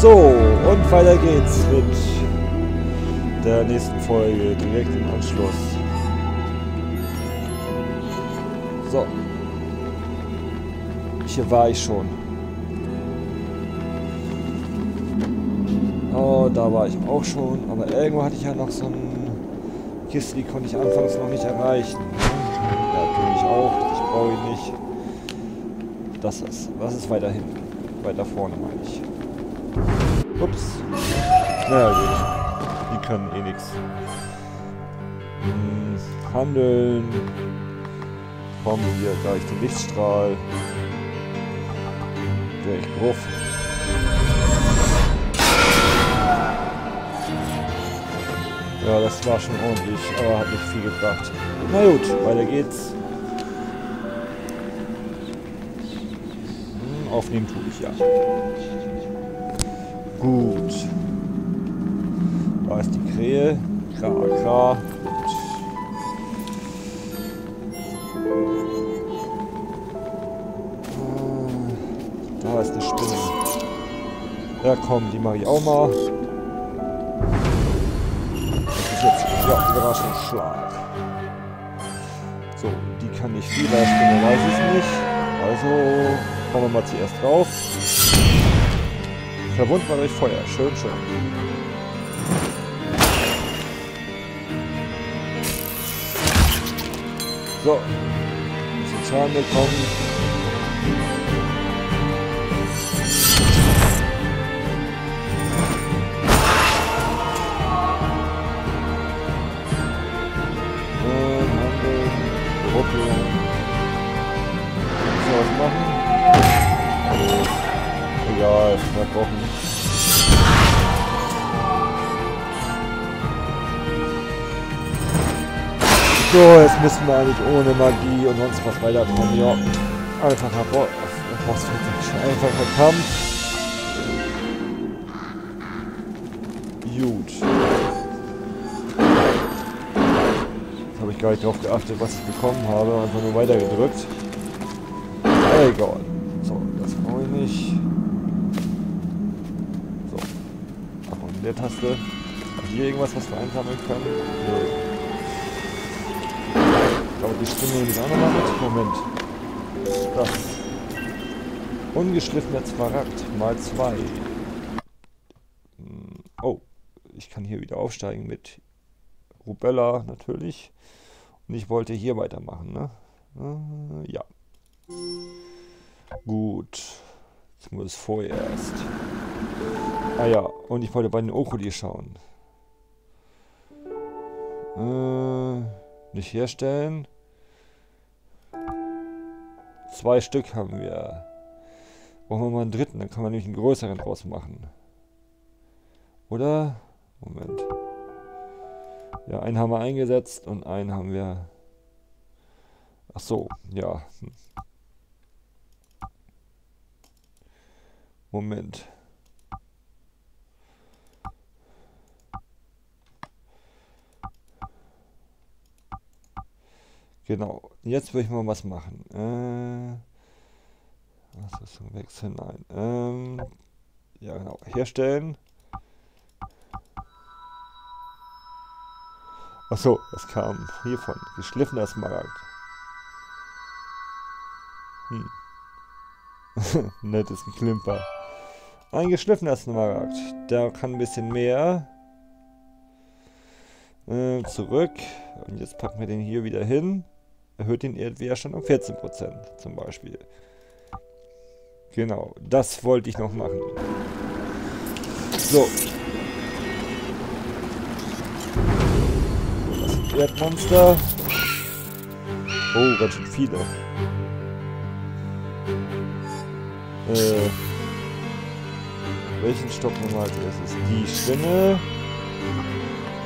So, und weiter geht's mit der nächsten Folge, direkt im Anschluss. So. Hier war ich schon. Oh, da war ich auch schon. Aber irgendwo hatte ich ja noch so eine Kiste, die konnte ich anfangs noch nicht erreichen. Ja, tue ich auch. Ich brauche ihn nicht. Das ist, das ist weiter hinten. Weiter vorne meine ich. Ups. Na gut. Die können eh nichts. Hm, handeln. Kommen hier gleich den Lichtstrahl. Der echt gruff. Ja, das war schon ordentlich, aber hat nicht viel gebracht. Na gut, weiter geht's. Hm, aufnehmen tue ich ja. Gut. Da ist die Krähe. Kra, kra. Gut. Da ist eine Spinne. Ja komm, die mache ich auch mal. Das ist jetzt, ja, Überraschungsschlag. So, die kann nicht viel, Spinne weiß ich nicht. Also, kommen wir mal zuerst drauf. Verwundbar durch Feuer. Schön, schön. So. Ein bisschen Schaden So, jetzt müssen wir eigentlich ohne Magie und sonst was weiterkommen. Ja, einfacher Boss, einfacher Kampf. Gut. Jetzt habe ich gar nicht darauf geachtet, was ich bekommen habe. Einfach nur weiter gedrückt. Egal. So, das brauche ich nicht. So. Ach, und der Taste. Hat hier irgendwas, was wir einsammeln können? Nö. Glaube, die Stimme nehme ich auch nochmal mit. Moment. Das. Ungeschliffener Smaragd mal zwei. Hm, Oh, ich kann hier wieder aufsteigen mit Rubella natürlich. Und ich wollte hier weitermachen, ne? Äh, ja. Gut. Jetzt muss es vorerst. Ah ja, und ich wollte bei den Okuli schauen. Äh, nicht herstellen. Zwei Stück haben wir. Brauchen wir mal einen dritten, dann kann man nämlich einen größeren draus machen. Oder? Moment. Ja, einen haben wir eingesetzt und einen haben wir. Ach so, ja. Hm. Moment. Genau. Jetzt will ich mal was machen. Äh, was ist so wechseln? Nein. Ähm, ja, genau. Herstellen. Achso, das kam hiervon. Geschliffener Smaragd. Hm. Nettes Geklimper. Ein geschliffener Smaragd. Der kann ein bisschen mehr. Äh, zurück. Und jetzt packen wir den hier wieder hin. Erhöht den Erdwiderstand um 14% zum Beispiel. Genau, das wollte ich noch machen. So. Das sind Erdmonster. Oh, ganz schön viele. Äh, welchen stoppen wir mal als erstes? Die Spinne.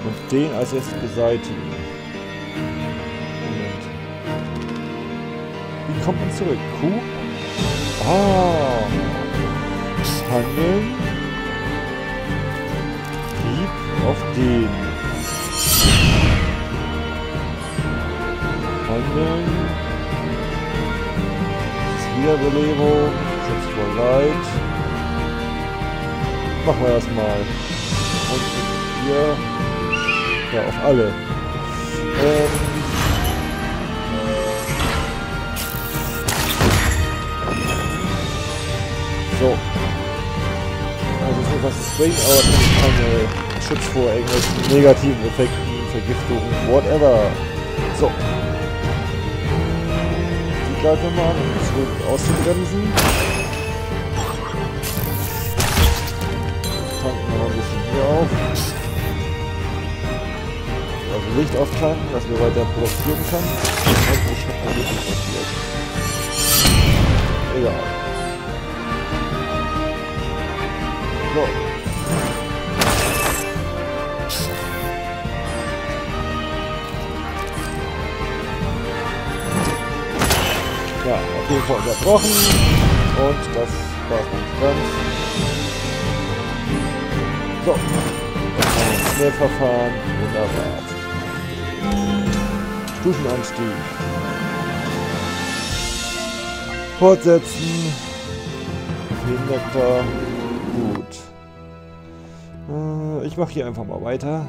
Und den als erstes beseitigen. Kommt man zurück? Q? Ah. Handeln. Hieb auf den. Handeln. Das ist Wiederbelebung. Setzt voll leid. machen wir das mal. Und hier, ja, auf alle. Ähm, so. Also so was es bringt, aber das ist keine Schutz vor irgendwelchen negativen Effekten, Vergiftungen, whatever. So. Die greifen wir mal an, um es gut auszubremsen. Tanken wir mal ein bisschen hier auf. Also Licht auftanken, dass wir weiter produzieren können. Und ich habe wirklich. Egal. So. Ja, auf jeden Fall unterbrochen. Und das war es nicht ganz. So. Jetzt haben wir Schnellverfahren. Wunderbar. Stufenanstieg. Fortsetzen. Verhinderter. Gut. Äh, ich mache hier einfach mal weiter.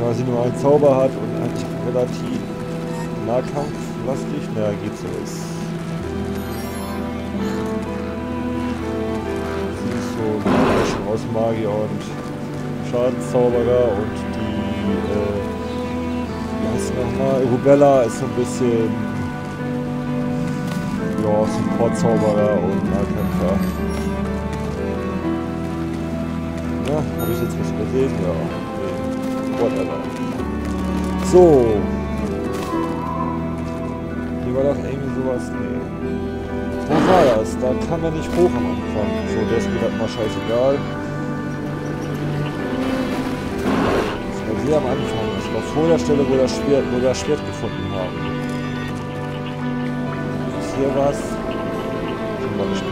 Da sie nur einen Zauber hat und eigentlich relativ nahkampflastig. Na, geht so. Ist aus Magier und Schadenszauberer und die, äh, wie nochmal? Rubella ist so ein bisschen, ja, Support-Zauberer und Nahkämpfer. Ja, habe ich jetzt was übersehen? Ja, nee, whatever. So. Hier war doch irgendwie sowas, nee. Wo war das? Da kam er nicht hoch am Anfang. So, der mir halt mal scheißegal. hier am Anfang. Ich war vor der Stelle, wo, das Schwert, wo wir das Schwert gefunden haben. Hier was? Zum Beispiel.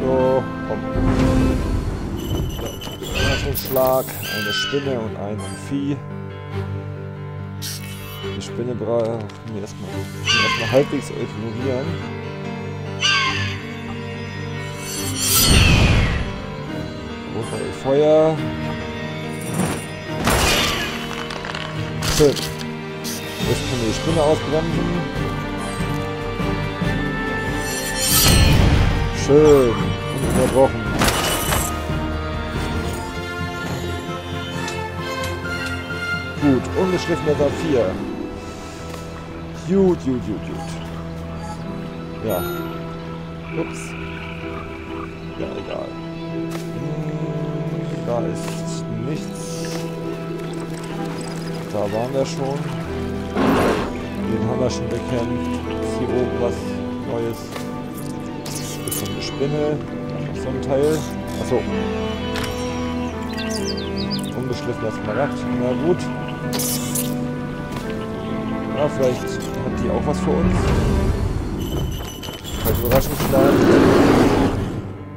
So, komm. Überraschungsschlag, eine Spinne und ein Vieh. Die Spinne brauchen wir erstmal, erstmal halbwegs ignorieren. Feuer. Schön. Jetzt können wir die Spinne ausbremsen. Schön. Ununterbrochen. Gut, ungeschliffener Saphir. Gut, gut, gut, gut. Ja. Ups. Ja, egal. Da ist Da waren wir schon. Den haben wir schon bekämpft. Ist hier oben was Neues. Ist so eine Spinne. Noch so ein Teil. Achso. Ungeschliffener Smaragd. Na gut. Ja, vielleicht hat die auch was für uns. Vielleicht Überraschungsschlag.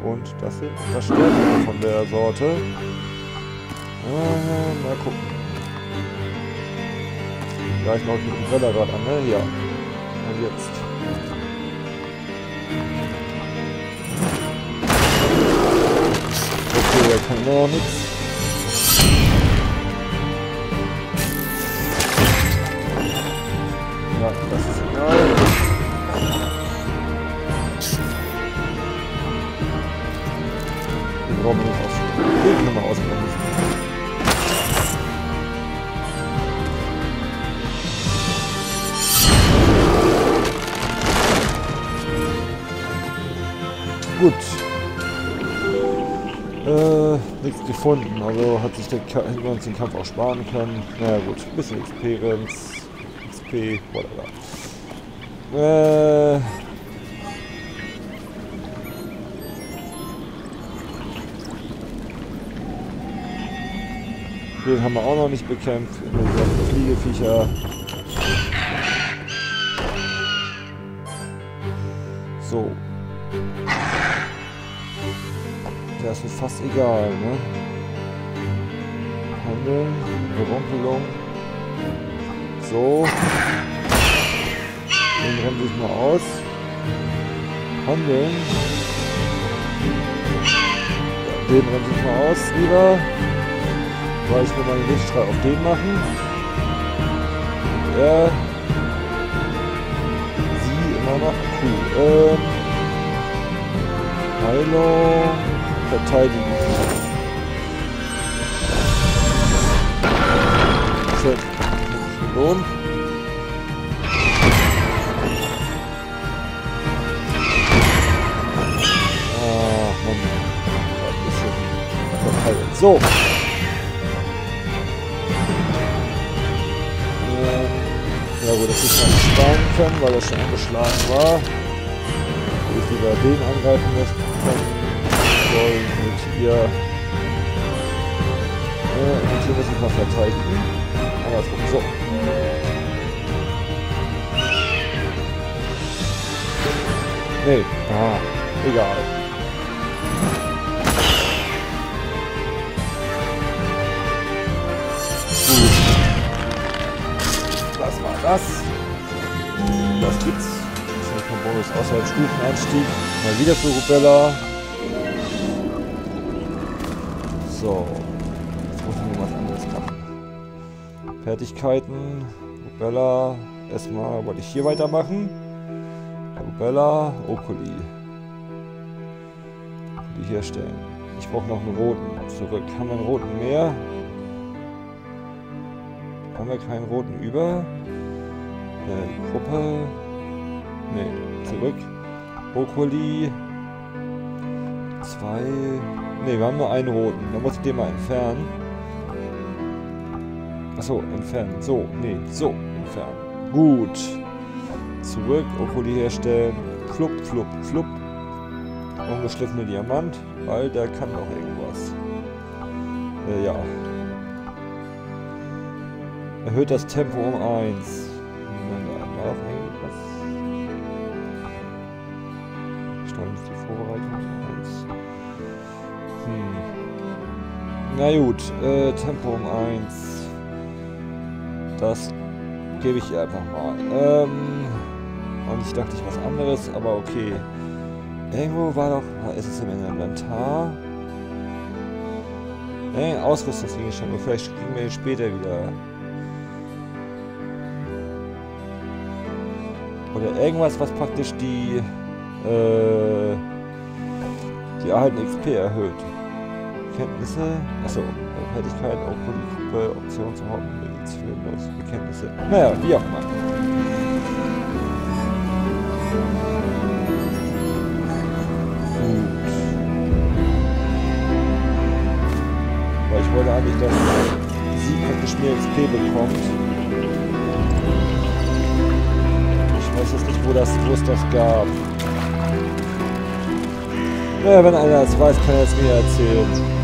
Und das sind Verstärkungen von der Sorte. Äh, mal gucken. Ja, ich mache mit dem Breller gerade an, ne? Ja. Und jetzt. Okay, da kann noch nichts. Ja, das ist egal. Den brauchen wir nicht aus. Können wir ausbremsen. Gut. Äh, nichts gefunden. Also hat sich der hätten wir uns den Kampf auch sparen können. Naja gut, bisschen Experience. XP, whatever. Äh. Den haben wir auch noch nicht bekämpft. Fliegeviecher. So. Das ist fast egal, ne? Handeln, Berumpelung. So. Den bremse ich mal aus. Handeln. Den bremse ich mal aus, lieber. Weil ich will meinen Lichtstrahl auf den machen. Er. Sie immer noch. Cool. Ähm, Heilung. Verteidigung. Shit. Lohn. Ah, Mann. Ein bisschen verteilt. So. Ähm, Ja gut, das ist man sparen können, weil er schon angeschlagen war. Ich lieber den angreifen können sollen mit ihr. Äh, und hier muss ich mal verteidigen. Andersrum. So. Nee. Ah, egal. Gut. Das war das. Das gibt's. Das ist ein Bonus außerhalb Stufeneinstieg. Mal wieder für Rubella. Fertigkeiten. Rubella. Erstmal wollte ich hier weitermachen. Rubella. Oculi. Die herstellen. Ich brauche noch einen roten. Zurück. Haben wir einen roten mehr? Haben wir keinen roten über? Äh, Gruppe. Ne, zurück. Oculi. Zwei. Ne, wir haben nur einen roten. Da muss ich den mal entfernen. Achso, entfernen. So, ne, so, entfernen. Gut. Zurück, Oculi herstellen. Flupp, flupp, flupp. Ungeschliffene Diamant, weil der kann noch irgendwas. Äh, ja. Erhöht das Tempo um 1. War noch irgendwas? Steuern ist die Vorbereitung um 1. Hm. Na gut, äh, Tempo um 1. Das gebe ich ihr einfach mal. Ähm, und ich dachte ich was anderes, aber okay. Irgendwo war doch. Ist es im Inventar? Ne, Ausrüstungsgegenstände. Vielleicht kriegen wir ihn später wieder. Oder irgendwas, was praktisch die. Äh, die erhaltene XP erhöht. Kenntnisse. Achso, Fertigkeiten, auch die Gruppe, Option zum Hauptmedizinlos, Bekenntnisse. Naja, wie auch immer. Gut. Weil ich wollte eigentlich, dass sie praktisch mehr XP bekommt. Ich weiß jetzt nicht, wo, das, wo es das gab. Naja, wenn einer es weiß, kann er es mir erzählen.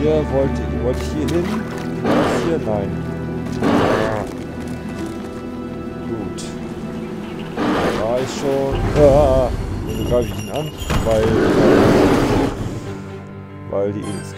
Hier wollte, wollte ich hier hin? Hier? Nein. Ah. Gut. Da war ich schon. Ah. Greife ich ihn an? Weil. Weil die eh nichts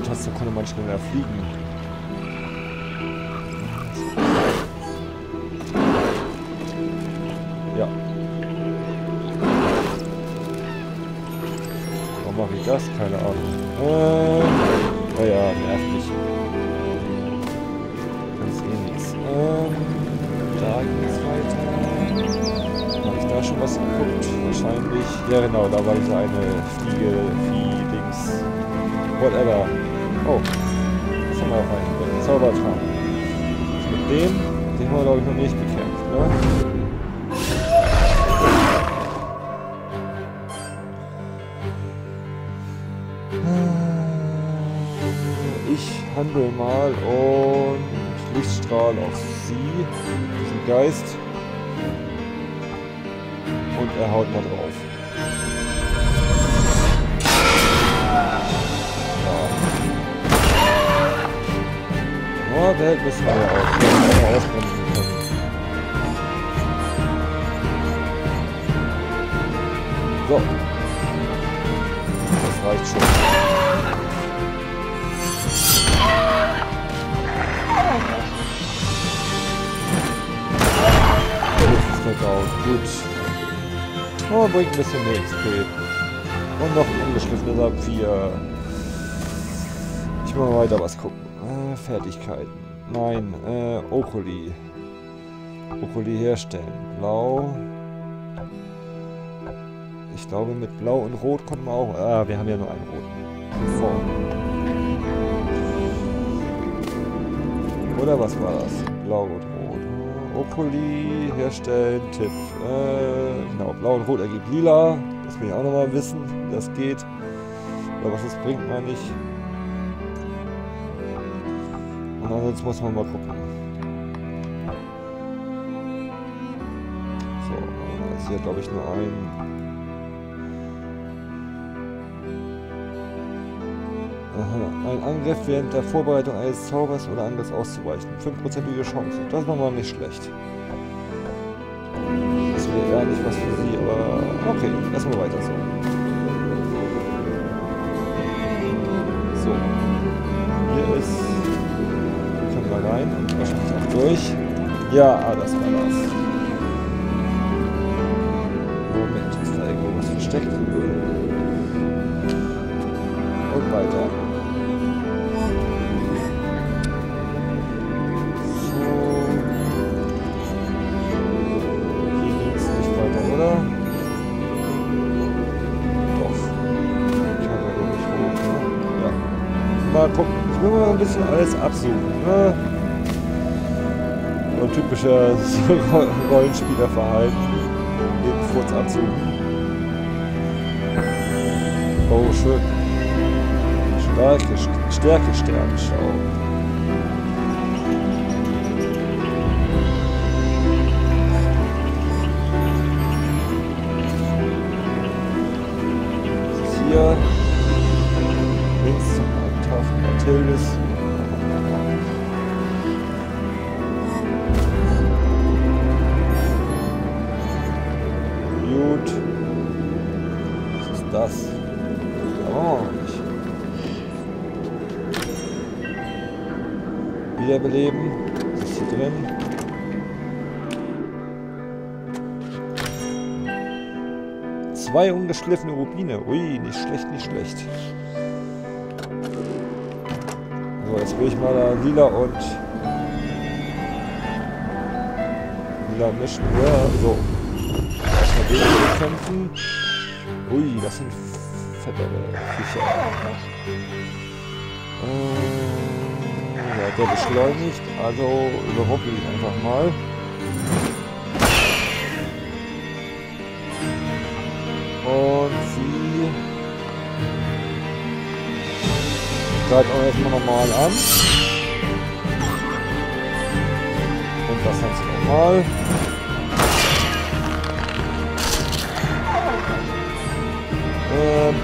mit Leertaste konnte man schneller fliegen. Ja. Warum mache ich das? Keine Ahnung. Ähm, naja, nervt mich. Ganz eh nichts. Ähm, da geht's weiter. Habe ich da schon was geguckt? Wahrscheinlich. Ja genau, da war diese eine Fliege, Vieh-Dings. Whatever. Oh. Was haben wir auf einen? Zaubertrank. Was mit dem? Den haben wir glaube ich noch nicht bekämpft, ne? Ich handle mal und Lichtstrahl auf sie, diesen Geist. Und er haut mal drauf. Der auf. Der hätte auch ausbremsen können. So. Das reicht schon. Jetzt ist der down. Gut. Oh, bringt ein bisschen mehr XP. Und noch ein ungeschliffener Saphir. Ich will mal weiter was gucken. Äh, Fertigkeiten. Nein, äh, Okuli. Okuli herstellen. Blau. Ich glaube mit Blau und Rot konnten wir auch... Ah, wir haben ja nur einen roten. Form. Oder was war das? Blau und Rot. Okuli herstellen, Tipp. Äh, genau, Blau und Rot ergibt Lila. Das will ich auch nochmal wissen, wie das geht. Oder was es bringt, meine ich. Und ansonsten muss man mal gucken. So, ist hier glaube ich nur ein. Ein Angriff während der Vorbereitung eines Zaubers oder Angriffs auszuweichen. 5%ige Chance. Das war mal nicht schlecht. Das wäre eher nicht was für sie, aber okay, erstmal weiter. So. Rein und wahrscheinlich auch durch. Ja, ah, das war das. Moment, ist da irgendwo was versteckt? Und weiter. Hier geht's nicht weiter, oder? Doch. Kann man doch nicht hoch, ne? Mal gucken. Ich will mal ein bisschen alles absuchen, ne? Typischer Rollenspielerverhalten. Den Furz absuchen. Oh, schön. Starke, Stärke Sternenschau. Hier? Das? Oh, nicht. Wiederbeleben. Was ist hier drin? Zwei ungeschliffene Rubine. Ui, nicht schlecht, nicht schlecht. So, jetzt will ich mal da lila und lila mischen. Ja, so. Erstmal den bekämpfen. Ui, das sind fettere Viecher. Äh, ja, der beschleunigt, also überrumpel ich einfach mal. Und sie greift auch erstmal normal an. Und das ganz normal. Ähm,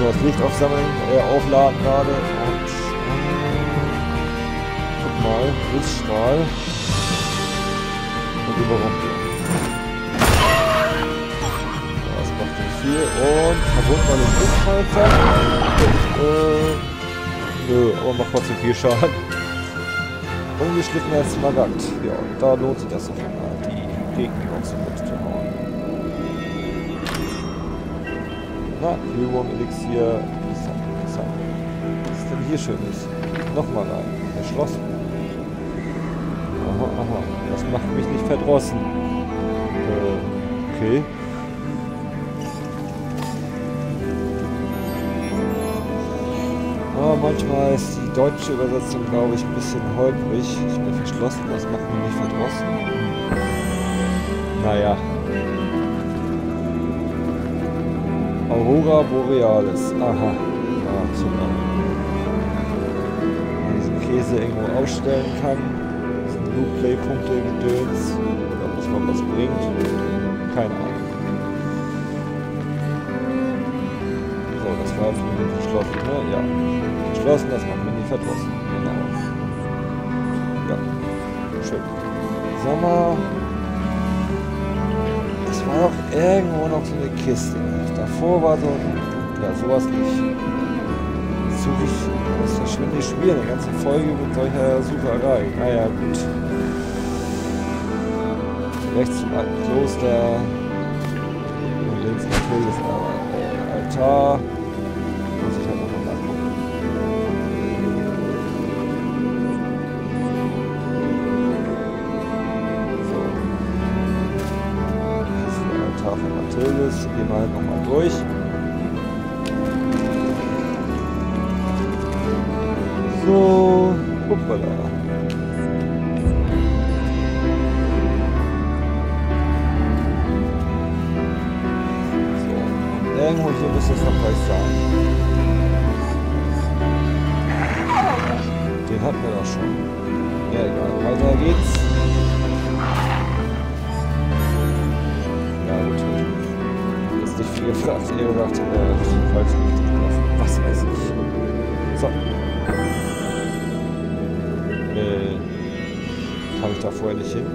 das Licht aufsammeln, äh, aufladen gerade und ähm, guck mal, Blitzstrahl und überrumpeln. Das macht nicht viel und verbundene Blitzschalter. Äh, nö, aber macht trotzdem viel Schaden. Ungeschliffener Smaragd. Ja, und da lohnt sich das auf einmal, die Gegenboxen mitzuhauen. Na, Glühwurm, Elixier. Interessant, interessant. Was ist denn hier Schönes? Nochmal rein. Erschlossen. Aha, aha. Das macht mich nicht verdrossen. Äh, okay. Aber manchmal ist die deutsche Übersetzung, glaube ich, ein bisschen holprig. Ich bin verschlossen, das macht mich nicht verdrossen. Naja. Aurora Borealis. Aha. Ah, super. Wenn man diesen Käse irgendwo ausstellen kann. Diesen Loop-Play-Punkte gedöns. Oder ob das mal was bringt. Keine Ahnung. So, das war verschlossen, ne? Ja. Verschlossen, das macht mich nicht verdrossen. Genau. schön. Sommer. Es war doch irgendwo noch so eine Kiste. Davor war so. Ja, sowas nicht. Suche ich... Das ist verschwindend schwer, eine ganze Folge mit solcher Sucherei. Naja, gut. Rechts zum alten Kloster. Und links natürlich das Altar. Muss ich halt nochmal von Mathildes. Gehen wir halt nochmal durch. So. Hoppala. So. Irgendwo hier müsste es noch gleich sein. Den hatten wir doch schon. Ja, egal. Weiter geht's. Ist viel gefragt. Eher gesagt, äh, falsch nicht. Was weiß ich. So. Äh, kam ich da vorher nicht hin?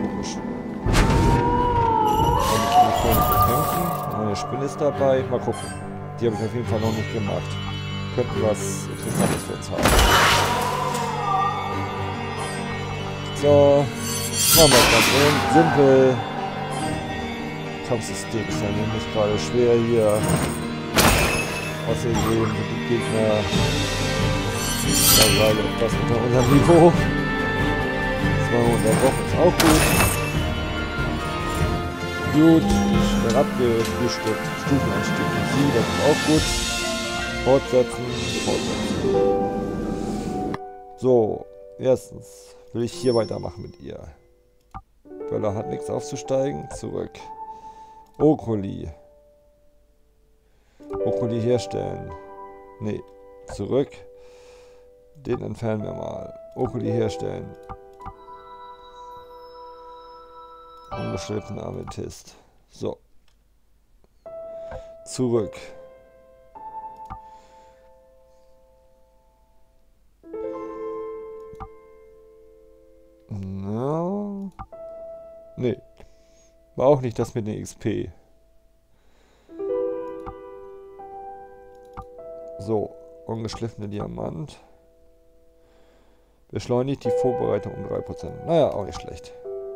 Komisch. Kann ich nicht bekämpfen? Meine Spinne ist dabei. Mal gucken. Die habe ich auf jeden Fall noch nicht gemacht. Könnten was Interessantes für uns haben. So. Machen wir es ganz simpel. Kampfsystem ist ja nämlich gerade schwer hier. Außerdem sind die Gegner mittlerweile etwas unter unserem Niveau. Zweimal unterbrochen ist auch gut. Gut, schnell abgefrühstückt. Stufenanstieg für sie, das ist auch gut. Fortsetzen, fortsetzen. So, erstens will ich hier weitermachen mit ihr. Böller hat nichts aufzusteigen. Zurück. Okuli. Okuli herstellen. Nee, zurück. Den entfernen wir mal. Okuli herstellen. Ungeschliffener Amethyst. So. Zurück. Nee. War auch nicht das mit den XP. So, ungeschliffene Diamant. Beschleunigt die Vorbereitung um 3%. Naja, auch nicht schlecht.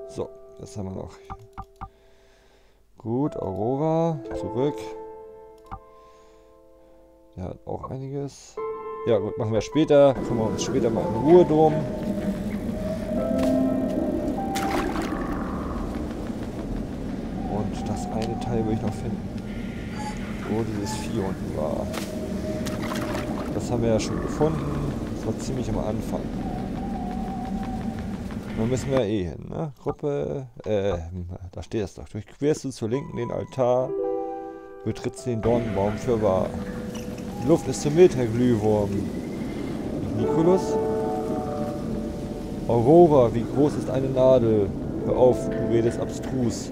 So, jetzt haben wir noch. Gut, Aurora, zurück. Der hat auch einiges. Ja gut, machen wir später. Kümmern wir uns später mal in Ruhe drum. Das eine Teil will ich noch finden. Wo dieses Vieh unten war. Das haben wir ja schon gefunden. Das war ziemlich am Anfang. Da müssen wir eh hin, ne? Gruppe, äh, da steht es doch. Durchquerst du zur Linken den Altar, betrittst den Dornenbaum für wahr. Die Luft ist zu mild, Herr Glühwurm. Nikolus? Aurora, wie groß ist eine Nadel? Hör auf, du redest abstrus.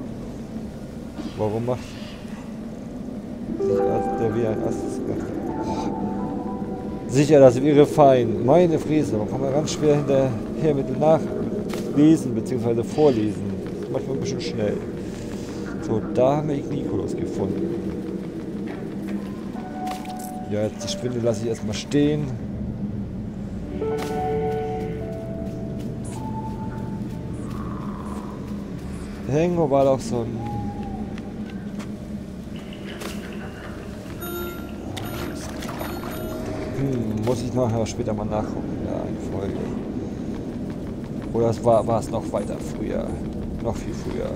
Warum macht sich der wie ein Ast? Sicher, das wäre fein. Meine Fräse, man kommt ganz schwer hinterher mit dem Nachlesen bzw. Vorlesen. Das manchmal ein bisschen schnell. So, da haben wir Igniculus gefunden. Ja, jetzt die Spinne lasse ich erstmal stehen. Hängo war doch so ein Muss ich nachher später mal nachgucken in der Folge. Oder es war, war es noch weiter früher. Noch viel früher.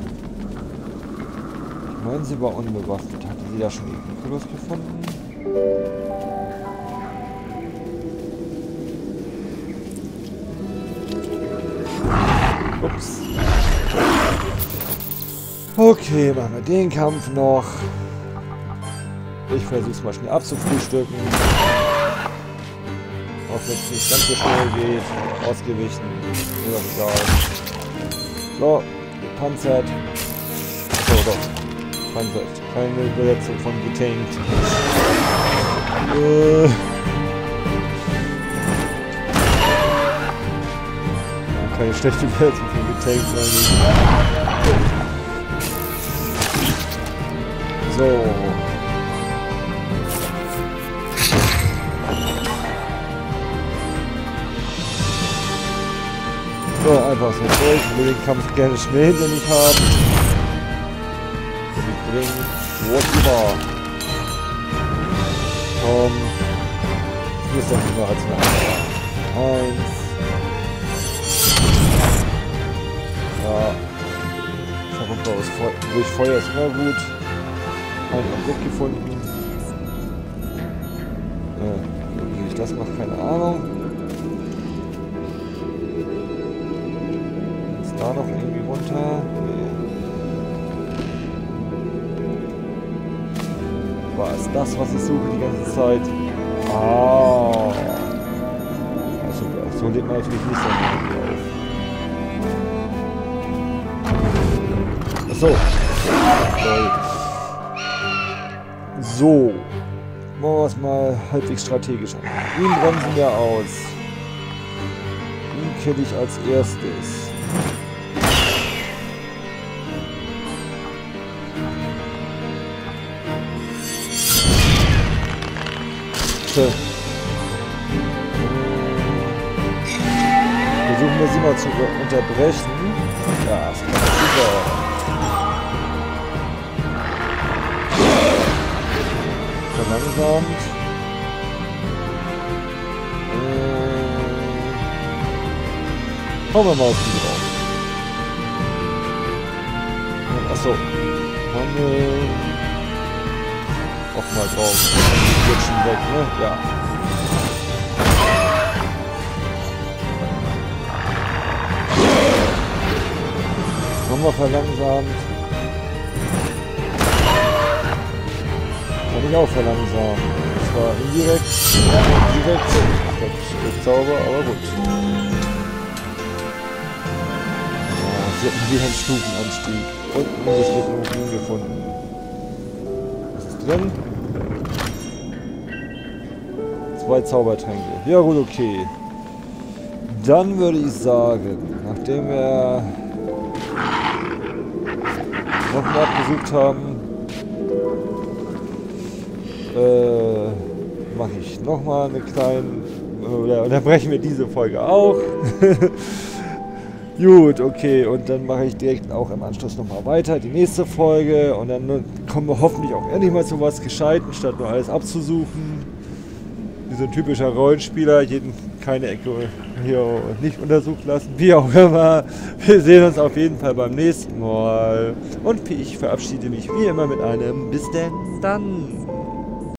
Ich meine, sie war unbewaffnet. Hatte sie da schon Nikolus gefunden? Ups. Okay, machen wir den Kampf noch. Ich versuch's mal schnell abzufrühstücken ob es jetzt nicht ganz so schnell geht, ausgewichen, mir das egal. So, gepanzert. So, doch. Panzert. Keine Übersetzung von getankt. Äh. Keine schlechte Übersetzung von getankt, meine ich. So. So, einfach so durch. Ich will den Kampf gerne schnell hinter mich haben. Wir bringen Whatever. Komm. Hier ist doch mehr als eine Eins. Ja. Verrückter aus Feu durch Feuer ist immer gut. Ein Objekt gefunden. Äh, wie ich das mache, keine Ahnung. Da noch irgendwie runter? War es das, was ich suche die ganze Zeit? Ah. Also, so lebt man natürlich nicht so auf. Achso. So. Machen wir es mal halbwegs strategisch an. Ihn bremsen wir aus. Ihn kill ich als erstes. Leute. Versuchen wir sie mal zu unterbrechen. Ja, das klappt super. Verlangsamt. Äh, hauen wir mal auf die drauf. Achso. Auch mal drauf. Schon weg, ne? Ja. Wir verlangsamt. Kann ich auch verlangsamen. Das war indirekt, direkt. Das Zauber, aber gut. Ja, sie hatten hier einen Stufenanstieg und einen geschlittenen gefunden. Was ist drin? Zwei Zaubertränke. Ja gut, okay. Dann würde ich sagen, nachdem wir noch mal abgesucht haben, äh, mache ich nochmal eine kleine, oder unterbrechen wir diese Folge auch. Gut, okay, und dann mache ich direkt auch im Anschluss nochmal weiter, die nächste Folge, und dann kommen wir hoffentlich auch endlich mal zu was Gescheiten, statt nur alles abzusuchen wie so ein typischer Rollenspieler, jeden keine Ecke hier nicht untersucht lassen, wie auch immer. Wir sehen uns auf jeden Fall beim nächsten Mal. Und ich verabschiede mich wie immer mit einem Bis denn dann.